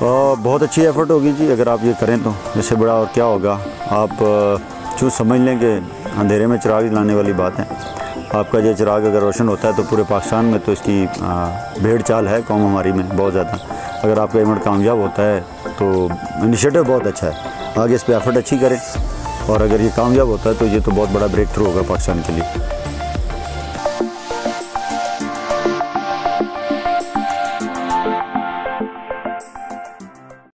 बहुत अच्छी एफ़र्ट होगी जी, अगर आप ये करें तो। इससे बड़ा और क्या होगा, आप चूँ समझ लें कि अंधेरे में चिराग लाने वाली बात है। आपका ये चिराग अगर रोशन होता है तो पूरे पाकिस्तान में तो इसकी भेड़ चाल है कौम हमारी में बहुत ज़्यादा। अगर आपका इवेंट कामयाब होता है तो इनिशिएटिव बहुत अच्छा है। आगे इस पर एफ़र्ट अच्छी करें। और अगर ये कामयाब होता है तो ये तो बहुत बड़ा ब्रेक थ्रू होगा पाकिस्तान के लिए।